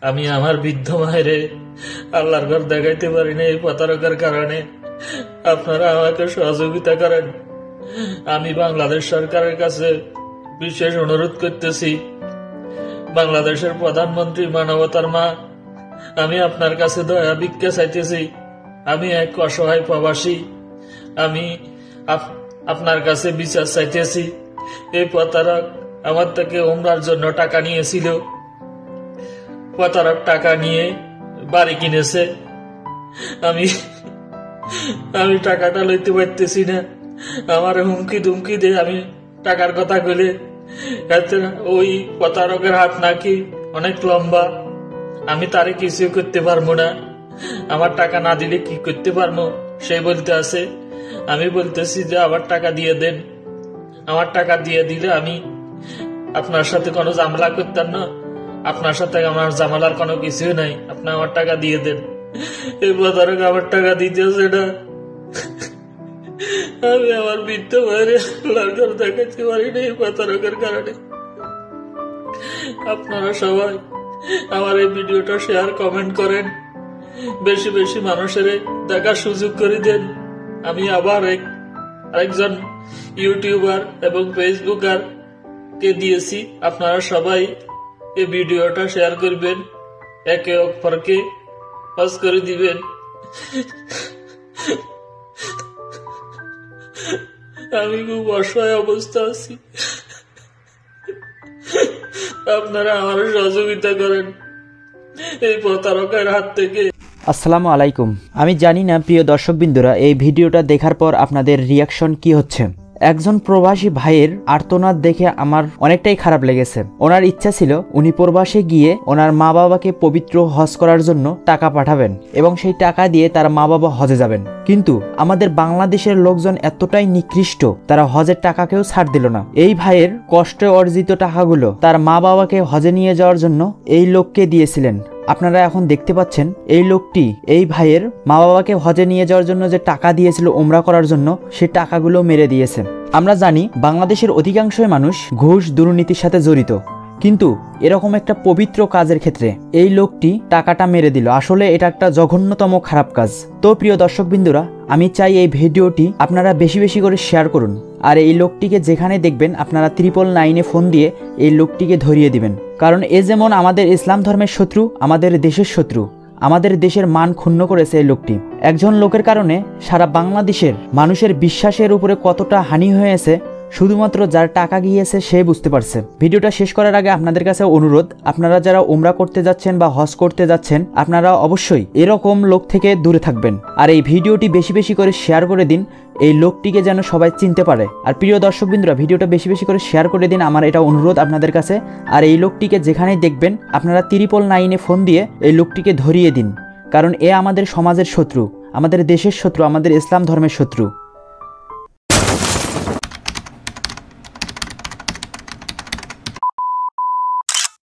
আমি আমার বৃদ্ধ মায়েরে আল্লাহর ঘর দেখাইতে পারি না এই প্রতারকের কারণে। আপনারা আমাকে সহযোগিতা করেন। আমি বাংলাদেশ সরকারের কাছে বিশেষ অনুরোধ করতেছি। বাংলাদেশের প্রধানমন্ত্রী মানবতার মা, আমি আপনার কাছে দয়া ভিক্ষা চাইতেছি। আমি এক অসহায় প্রবাসী। আমি আপ- আপনার কাছে বিচার চাইতেছি। এই প্রতারক আমার থেকে উমরার জন্য টাকা নিয়েছিল। প্রতারক টাকা নিয়ে বাড়ি কিনেছে। আমি আমি টাকাটা লইতে পারতেছি না। আমার হুমকি দুমকি দিয়ে আমি টাকার কথা এতে ওই প্রতারকের হাত নাকি অনেক লম্বা। আমি তারে কিছু করতে পারব না। আমার টাকা না দিলে কি করতে পারব? সে বলতে আছে, আমি বলতেছি যে আবার টাকা দিয়ে দেন। আমার টাকা দিয়ে দিলে আমি আপনার সাথে কোনো ঝামেলা করতাম না। আপনার সাথে আমার জামালার কোনো কিছুই নাই। আপনি আমার টাকা দিয়ে দেন। এই প্রতারক আমার টাকা দিতেছে না। আমি আমার বৃদ্ধ বাইরে লাগার দেখাতে পারি না এই প্রতারকের কারণে। আপনারা সবাই আমার এই ভিডিওটা শেয়ার কমেন্ট করেন। বেশি বেশি মানুষের দেখার সুযোগ করে দেন। আমি আবার এক, আরেকজন ইউটিউবার এবং ফেসবুকার কে দিয়েছি। আপনারা সবাই এই ভিডিওটা শেয়ার করবেন। একে অপরকে পাস করে দিবেন। আমি খুব অসহায় অবস্থা আছি। আপনারা আমার সহযোগিতা করেন। এই প্রতারকের হাত থেকে। আসসালামু আলাইকুম। আমি জানি না, প্রিয় দর্শকবৃন্দরা, এই ভিডিওটা দেখার পর আপনাদের রিয়াকশন কি হচ্ছে। একজন প্রবাসী ভাইয়ের আর্তনাদ দেখে আমার অনেকটাই খারাপ লেগেছে। ওনার ইচ্ছা ছিল উনি প্রবাসে গিয়ে ওনার মা বাবাকে পবিত্র হজ করার জন্য টাকা পাঠাবেন এবং সেই টাকা দিয়ে তার মা বাবা হজে যাবেন। কিন্তু আমাদের বাংলাদেশের লোকজন এতটাই নিকৃষ্ট, তারা হজের টাকাকেও ছাড় দিল না। এই ভাইয়ের কষ্টে অর্জিত টাকাগুলো তার মা বাবাকে হজে নিয়ে যাওয়ার জন্য এই লোককে দিয়েছিলেন। আপনারা এখন দেখতে পাচ্ছেন, এই লোকটি এই ভাইয়ের মা বাবাকে হজে নিয়ে যাওয়ার জন্য যে টাকা দিয়েছিল ওমরা করার জন্য, সে টাকাগুলো মেরে দিয়েছে। আমরা জানি, বাংলাদেশের অধিকাংশই মানুষ ঘুষ দুর্নীতির সাথে জড়িত। কিন্তু এরকম একটা পবিত্র কাজের ক্ষেত্রে এই লোকটি টাকাটা মেরে দিল। আসলে এটা একটা জঘন্যতম খারাপ কাজ। তো প্রিয় দর্শকবিন্দুরা, আমি চাই এই ভিডিওটি আপনারা বেশি বেশি করে শেয়ার করুন আর এই লোকটিকে যেখানে দেখবেন আপনারা ত্রিপল নাইনে ফোন দিয়ে এই লোকটিকে ধরিয়ে দিবেন। কারণ এ যেমন আমাদের ইসলাম ধর্মের শত্রু, আমাদের দেশের শত্রু, আমাদের দেশের মান ক্ষুণ্ণ করেছে এই লোকটি। একজন লোকের কারণে সারা বাংলাদেশের মানুষের বিশ্বাসের উপরে কতটা হানি হয়েছে শুধুমাত্র যার টাকা গিয়েছে সে বুঝতে পারছে। ভিডিওটা শেষ করার আগে আপনাদের কাছে অনুরোধ, আপনারা যারা উমরা করতে যাচ্ছেন বা হজ করতে যাচ্ছেন, আপনারা অবশ্যই এরকম লোক থেকে দূরে থাকবেন। আর এই ভিডিওটি বেশি বেশি করে শেয়ার করে দিন, এই লোকটিকে যেন সবাই চিনতে পারে। আর প্রিয় দর্শকবৃন্দরা, ভিডিওটা বেশি বেশি করে শেয়ার করে দিন, আমার এটা অনুরোধ আপনাদের কাছে। আর এই লোকটিকে যেখানেই দেখবেন, আপনারা ত্রিপল নাইনে ফোন দিয়ে এই লোকটিকে ধরিয়ে দিন। কারণ এ আমাদের সমাজের শত্রু, আমাদের দেশের শত্রু, আমাদের ইসলাম ধর্মের শত্রু।